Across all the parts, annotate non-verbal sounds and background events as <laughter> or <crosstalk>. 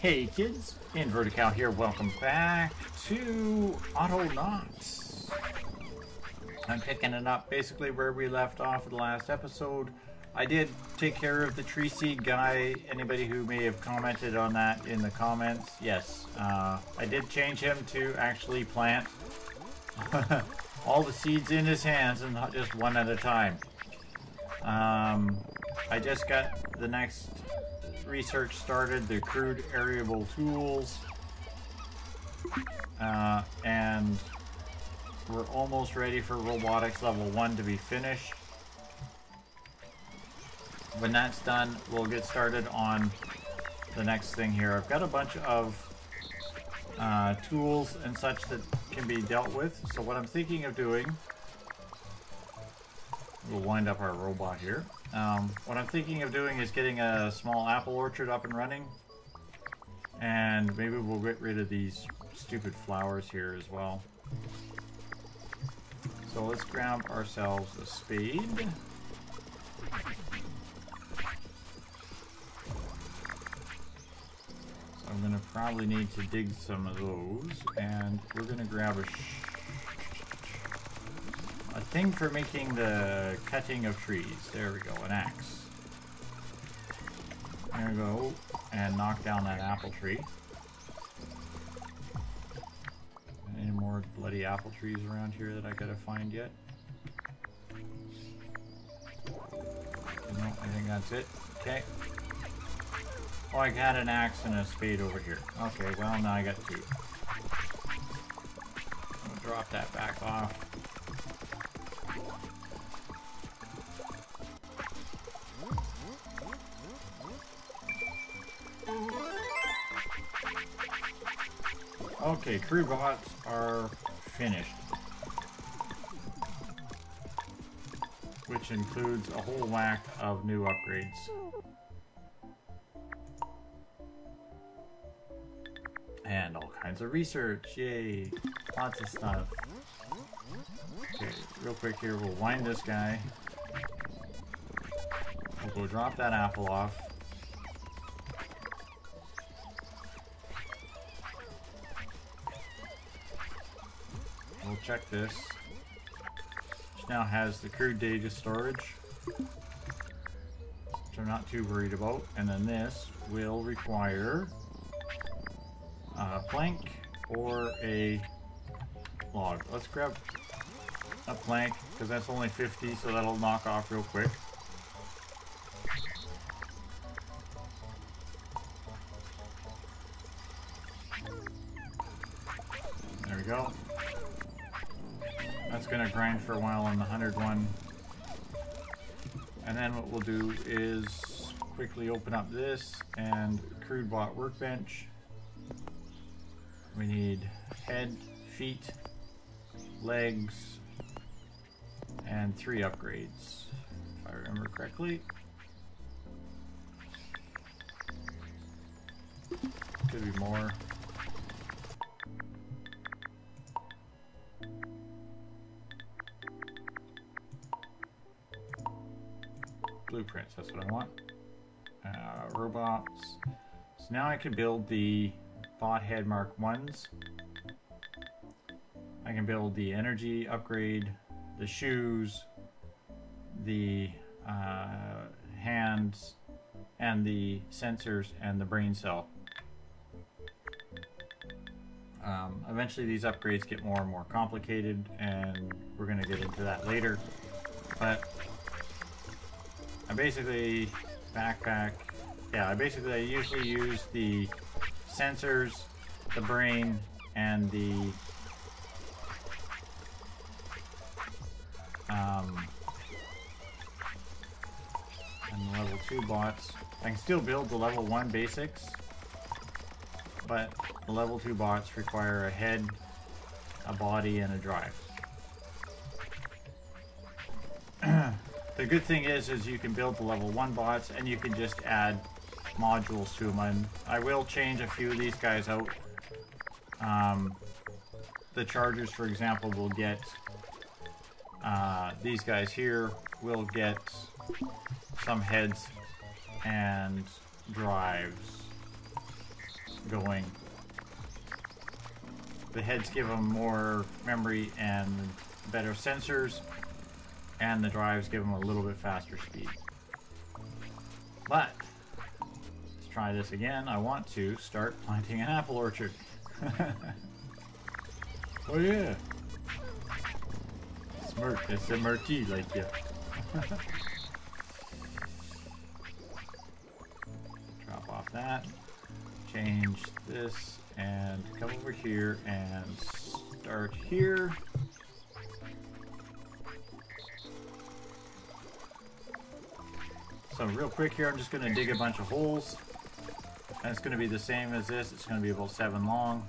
Hey kids, Inverted Cow here, welcome back to Autonauts. I'm picking it up basically where we left off in the last episode. I did take care of the tree seed guy. Anybody who may have commented on that in the comments, yes, uh, I did change him to actually plant <laughs> all the seeds in his hands and not just one at a time. Um, I just got the next research started, the crude aerial tools, uh, and we're almost ready for robotics level 1 to be finished. When that's done, we'll get started on the next thing here. I've got a bunch of uh, tools and such that can be dealt with. So what I'm thinking of doing, we'll wind up our robot here. Um, what I'm thinking of doing is getting a small apple orchard up and running. And maybe we'll get rid of these stupid flowers here as well. So let's grab ourselves a spade. So I'm going to probably need to dig some of those. And we're going to grab a a thing for making the cutting of trees. There we go, an axe. There we go, and knock down that apple tree. Any more bloody apple trees around here that I gotta find yet? No, I think that's it. Okay. Oh, I got an axe and a spade over here. Okay, well, now I got two. I'll drop that back off. Okay, crude bots are finished. Which includes a whole whack of new upgrades. And all kinds of research, yay! Lots of stuff. Okay, real quick here, we'll wind this guy. We'll go drop that apple off. Check this. Which now has the crude data storage. Which I'm not too worried about. And then this will require a plank or a log. Let's grab a plank because that's only 50 so that'll knock off real quick. There we go. That's gonna grind for a while on the 101. And then what we'll do is quickly open up this and crude bot workbench. We need head, feet, legs, and three upgrades, if I remember correctly. Could be more. That's what I want. Uh, robots. So now I can build the bot head mark 1s. I can build the energy upgrade, the shoes, the uh, hands, and the sensors and the brain cell. Um, eventually these upgrades get more and more complicated and we're going to get into that later. But I basically backpack, yeah, I basically I usually use the sensors, the brain, and the um, and the level 2 bots. I can still build the level 1 basics, but the level 2 bots require a head, a body, and a drive. The good thing is, is you can build the level 1 bots, and you can just add modules to them. And I will change a few of these guys out. Um, the chargers, for example, will get uh, these guys here will get some heads and drives. going. The heads give them more memory and better sensors, and the drives give them a little bit faster speed. But, let's try this again. I want to start <laughs> planting an apple orchard. <laughs> oh yeah. Smirk, it's a murky like yeah. <laughs> Drop off that. Change this and come over here and start here. So real quick here, I'm just going to dig a bunch of holes. And it's going to be the same as this. It's going to be about seven long.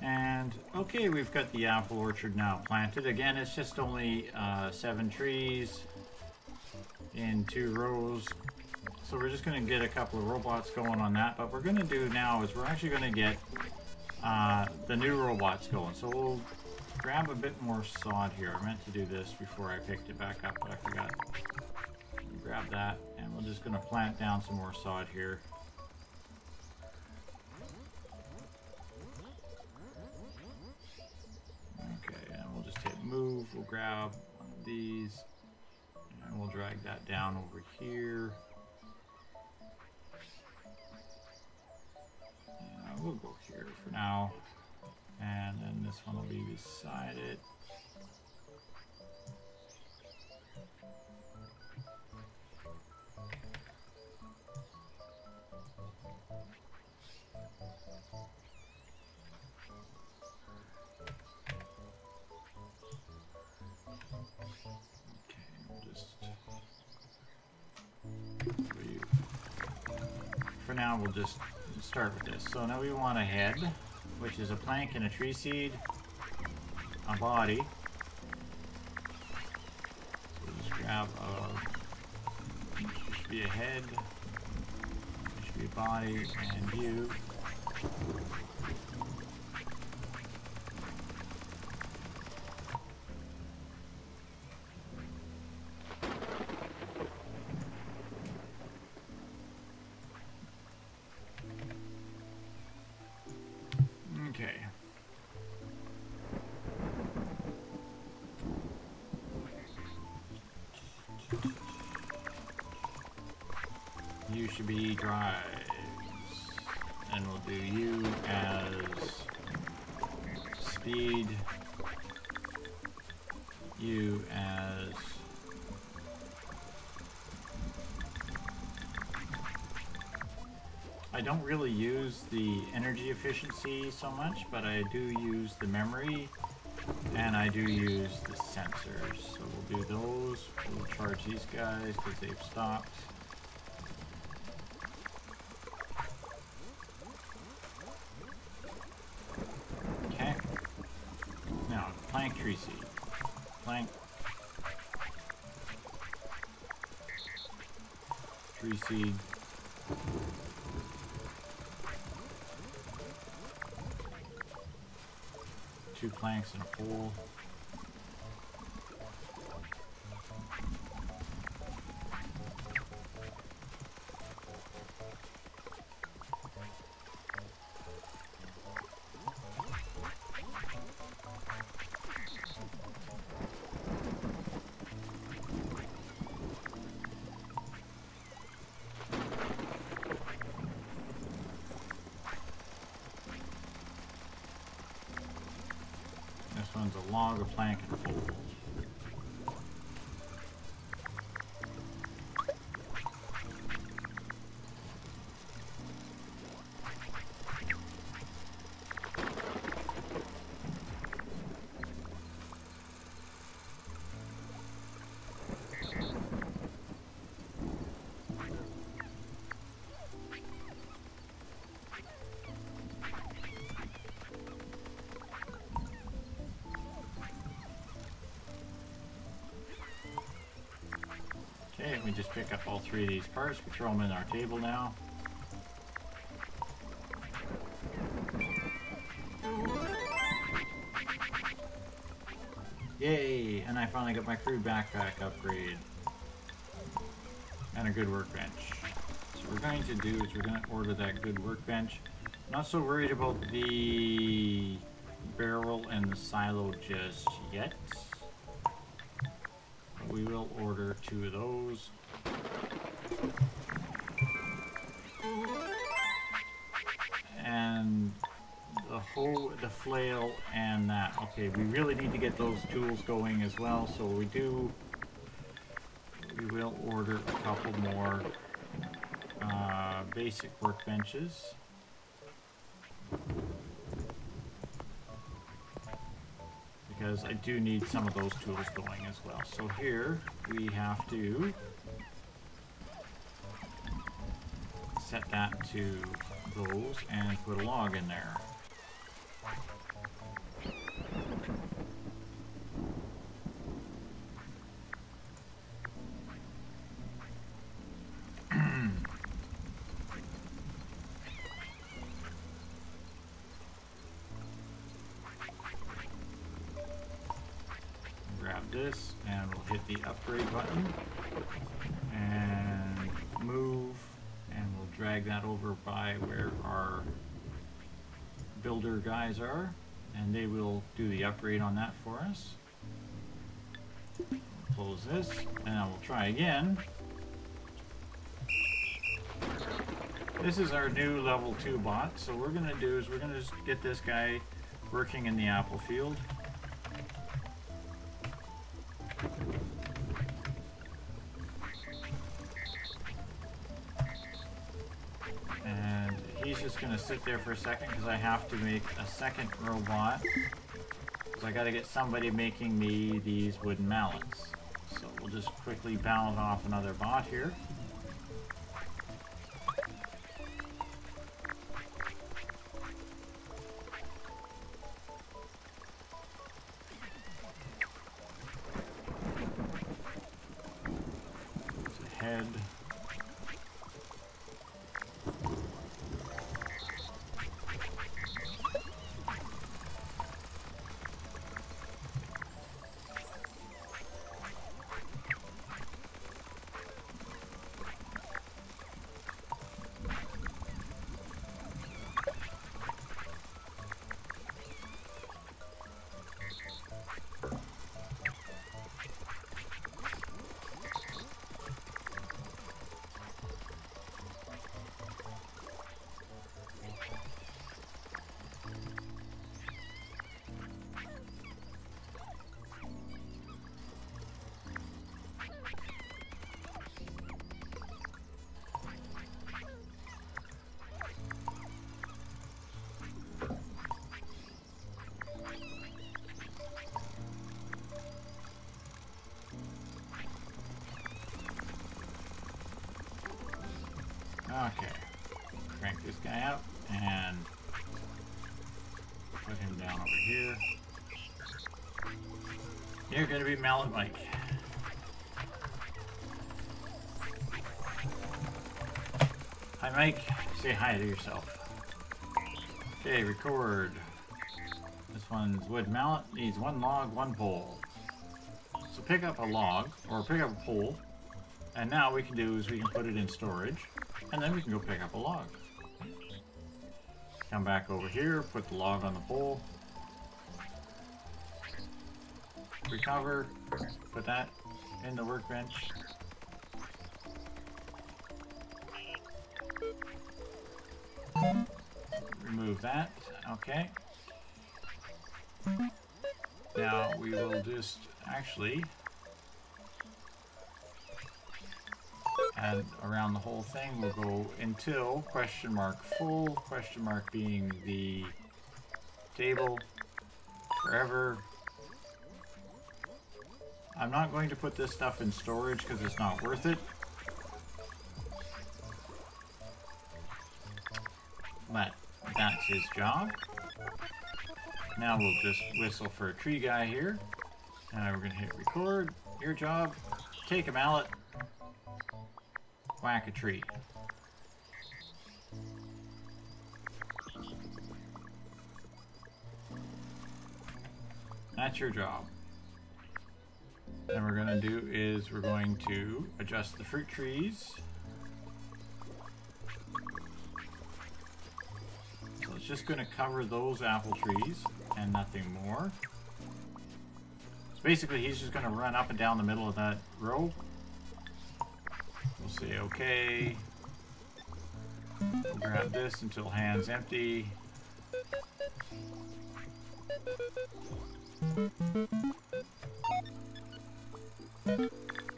And okay, we've got the apple orchard now planted. Again, it's just only uh, seven trees in two rows. So we're just going to get a couple of robots going on that. But we're going to do now is we're actually going to get uh, the new robots going. So we'll grab a bit more sod here. I meant to do this before I picked it back up, but I forgot grab that and we're just going to plant down some more sod here. Okay, and we'll just hit move. We'll grab one of these and we'll drag that down over here. Yeah, we'll go here for now. And then this one will be beside it. Now we'll just start with this. So now we want a head, which is a plank and a tree seed, a body. So we'll just grab a, should be a head, should be a body, and you. Be drives. And we'll do you as speed. You as I don't really use the energy efficiency so much, but I do use the memory and I do use the sensors. So we'll do those. We'll charge these guys because they've stopped. Seed. Plank. Tree seed. Two planks and a pole. A log, a plank, and pole. Three of these parts. We throw them in our table now. Yay! And I finally got my crude backpack upgrade. And a good workbench. So we're going to do is we're going to order that good workbench. Not so worried about the barrel and the silo just yet. We will order two of those. And the whole, the flail and that. Okay, we really need to get those tools going as well, so we do, we will order a couple more uh, basic workbenches. Because I do need some of those tools going as well. So here we have to set that to those and put a log in there. Our builder guys are and they will do the upgrade on that for us. Close this and I will try again. This is our new level 2 bot so what we're going to do is we're going to get this guy working in the apple field. Gonna sit there for a second because I have to make a second robot. Because I gotta get somebody making me these wooden mallets. So we'll just quickly balance off another bot here. You're gonna be Mallet Mike. Hi Mike, say hi to yourself. Okay, record. This one's wood mallet, needs one log, one pole. So pick up a log, or pick up a pole, and now we can do is we can put it in storage. And then we can go pick up a log. Come back over here, put the log on the pole. Recover, put that in the workbench. Remove that, okay. Now we will just actually and around the whole thing We'll go until question mark full, question mark being the table, forever. I'm not going to put this stuff in storage because it's not worth it. But that's his job. Now we'll just whistle for a tree guy here. And we're going to hit record. Your job, take a mallet, whack a tree. That's your job. And we're gonna do is we're going to adjust the fruit trees. So it's just gonna cover those apple trees and nothing more. So basically he's just gonna run up and down the middle of that row. We'll say okay. We'll grab this until hand's empty.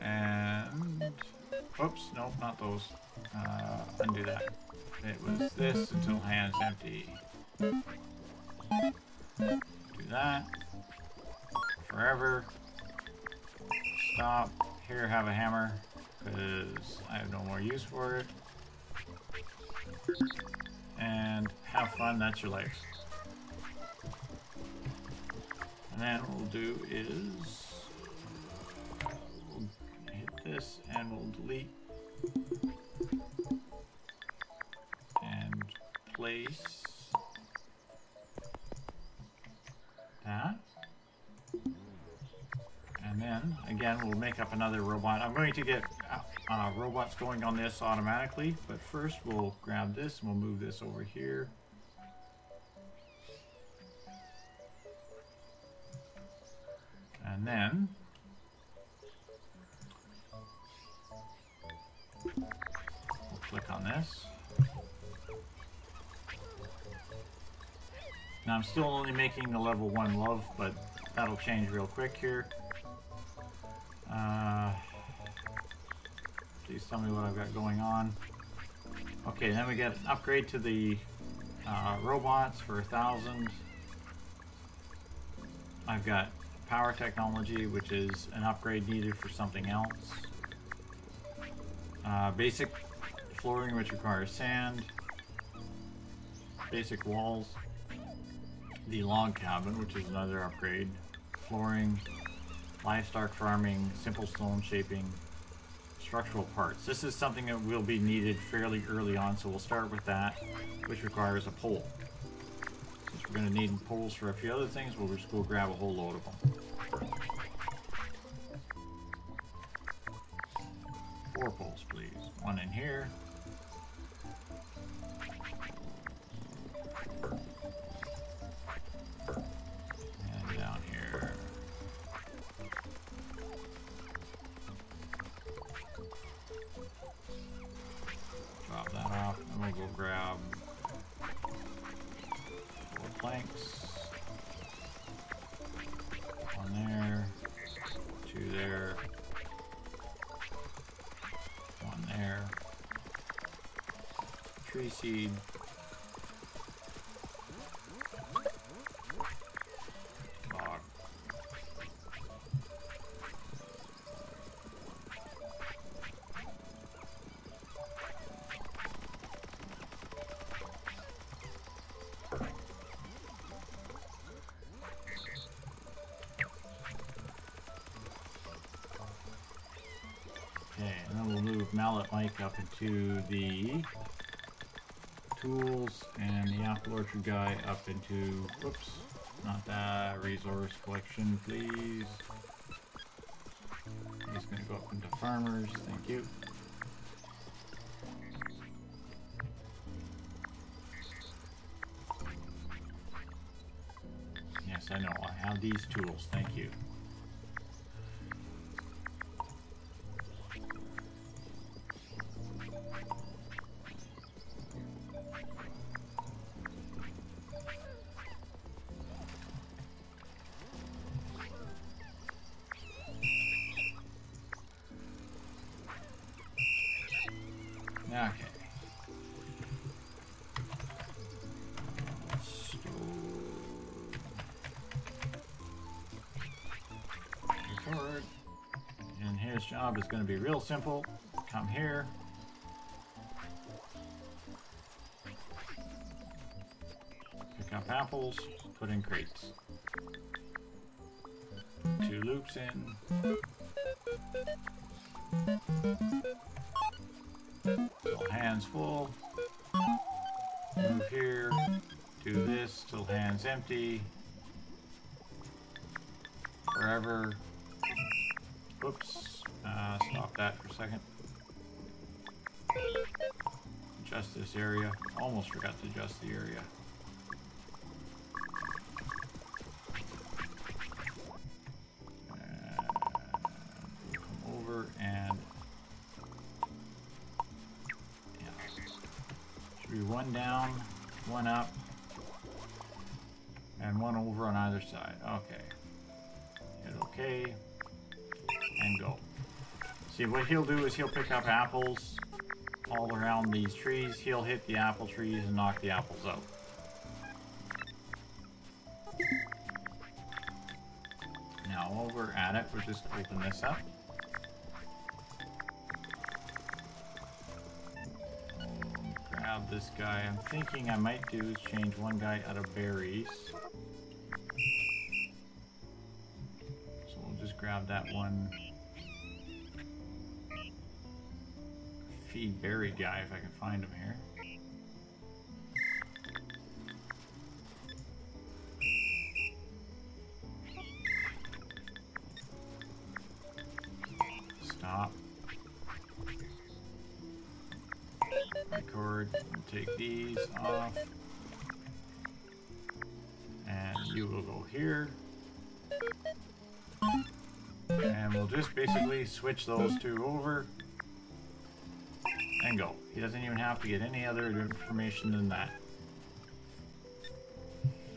And, whoops, nope, not those. Uh, undo that. It was this until hand's empty. Do that. Forever. Stop. Here, have a hammer, because I have no more use for it. And have fun, that's your life. And then what we'll do is this and we'll delete and place that. And then again we'll make up another robot. I'm going to get uh, uh, robots going on this automatically, but first we'll grab this and we'll move this over here. And then Now I'm still only making the level 1 love, but that'll change real quick here. Uh, please tell me what I've got going on. Okay, then we get an upgrade to the uh, robots for a thousand. I've got power technology, which is an upgrade needed for something else. Uh, basic flooring, which requires sand. Basic walls. The log cabin, which is another upgrade. Flooring. Livestock farming, simple stone shaping, structural parts. This is something that will be needed fairly early on, so we'll start with that, which requires a pole. Since we're going to need poles for a few other things, we'll just go grab a whole load of them. Four poles, please. One in here. Grab four planks. One there, two there, one there. Tree seed. Mallet Mike up into the tools and the apple orchard guy up into, whoops, not that, resource collection, please. He's gonna go up into farmers, thank you. Yes, I know, I have these tools, thank you. Going to be real simple. Come here. Pick up apples, put in crates. Two loops in. Till hands full. Move here. Do this till hands empty. Forever. Oops. Uh, stop that for a second. Adjust this area. Almost forgot to adjust the area. Uh, one down, one up, and one over on either side. Okay. Hit okay, and go. See, what he'll do is he'll pick up apples all around these trees. He'll hit the apple trees and knock the apples out. Now, while we're at it, we'll just open this up. grab this guy. I'm thinking I might do is change one guy out of berries. So we'll just grab that one feed berry guy if I can find him here. Stop. Record. Take these off. And you will go here. And we'll just basically switch those two over He doesn't even have to get any other information than that.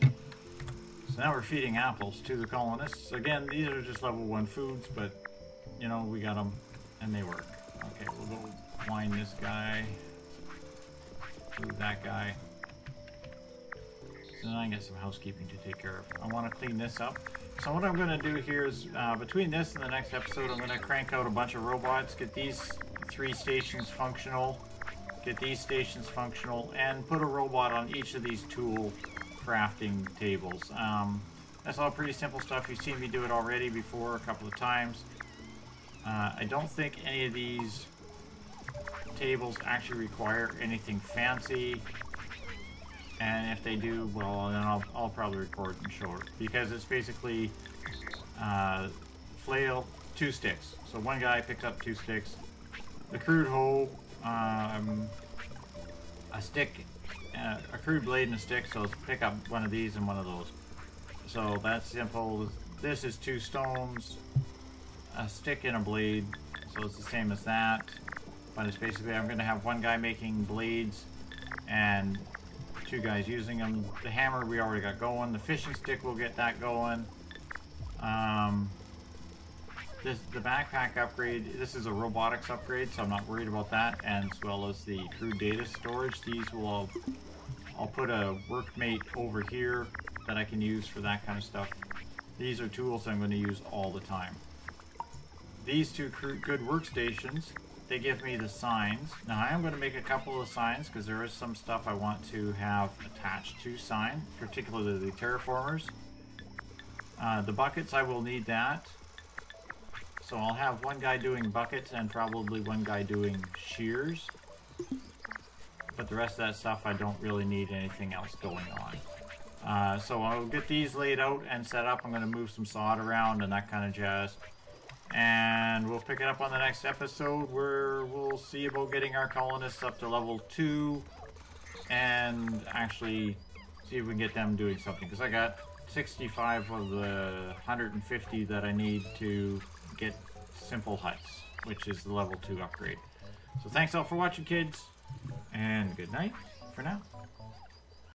So now we're feeding apples to the colonists. Again, these are just level 1 foods, but, you know, we got them, and they work. Okay, we'll go find this guy. Move that guy. So then I get some housekeeping to take care of. I want to clean this up. So what I'm going to do here is, uh, between this and the next episode, I'm going to crank out a bunch of robots, get these three stations functional, get these stations functional, and put a robot on each of these tool crafting tables. Um, that's all pretty simple stuff. You've seen me do it already before a couple of times. Uh, I don't think any of these tables actually require anything fancy. And if they do, well, then I'll, I'll probably record and show it. Because it's basically uh, flail, two sticks. So one guy picks up two sticks, the crude hoe, um, a stick, uh, a crude blade and a stick, so let's pick up one of these and one of those. So that's simple. This is two stones, a stick and a blade, so it's the same as that. But it's basically, I'm going to have one guy making blades and two guys using them. The hammer we already got going. The fishing stick will get that going. Um, this, the backpack upgrade, this is a robotics upgrade, so I'm not worried about that, and as well as the crude data storage. These will, I'll put a workmate over here that I can use for that kind of stuff. These are tools I'm going to use all the time. These two good workstations, they give me the signs. Now I am going to make a couple of signs because there is some stuff I want to have attached to sign, particularly the terraformers. Uh, the buckets, I will need that. So I'll have one guy doing buckets and probably one guy doing shears. But the rest of that stuff, I don't really need anything else going on. Uh, so I'll get these laid out and set up. I'm going to move some sod around and that kind of jazz. And we'll pick it up on the next episode where we'll see about getting our colonists up to level 2 and actually see if we can get them doing something. Because I got 65 of the 150 that I need to get simple huts, which is the level 2 upgrade. So thanks all for watching, kids, and good night for now.